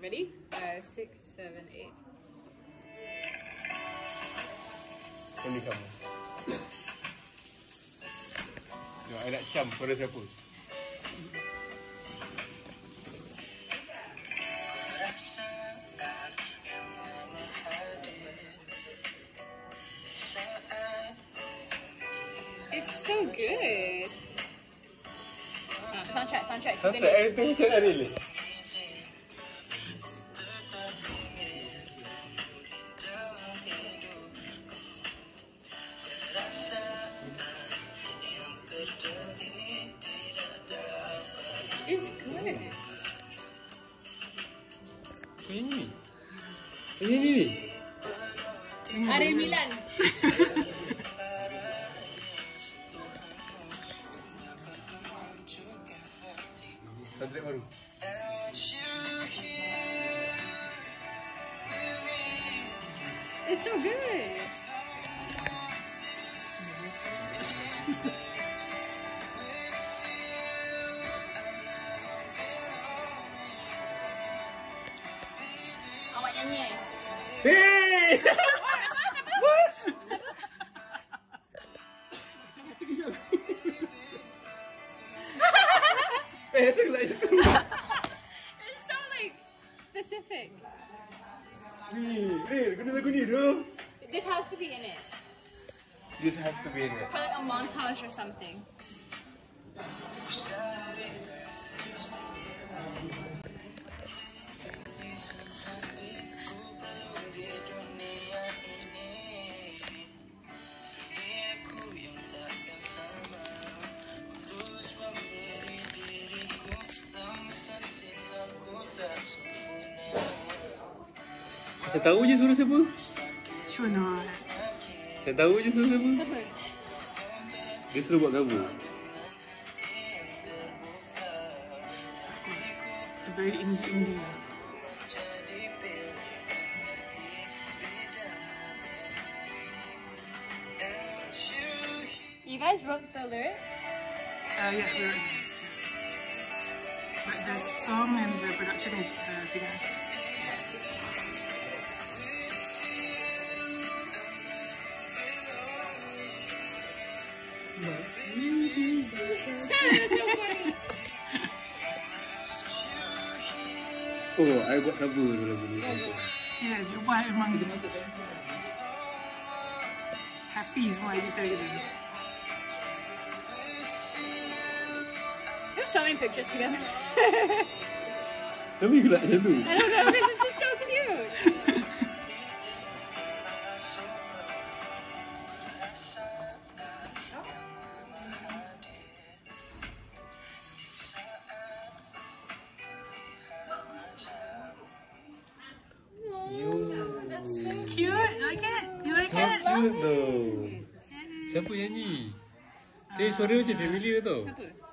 Ready? Five, six, seven, eight. Ini kamu. Ya, I nak cam suara siapa? It's so good. Ah, soundtrack, soundtrack. Sampai everything macam mana ni? Kau nyanyi ni? Ada Milan. Baru. It's so good. Awak nyanyi eh? Hey! Eh, saya tak. It's so like specific. Ni, kena lagu ni tu. This has to be in it. This has to be in it. For like a montage or something. Saya tahu je suara siapa. Sure not. Saya tahu je suara siapa. Dia selalu buat cover. Very indie. You guys wrote the lyrics? Uh, yeah, we're But the song and the production is the singer. Oh, I buat cover tu lagu ni. Serius, you buat memang happy semua editor kita. There's so many pictures together. Tapi gelak macam tu. I don't know, So it? cute though. Siapa nyanyi? Dia suara macam familiar tau. Siapa?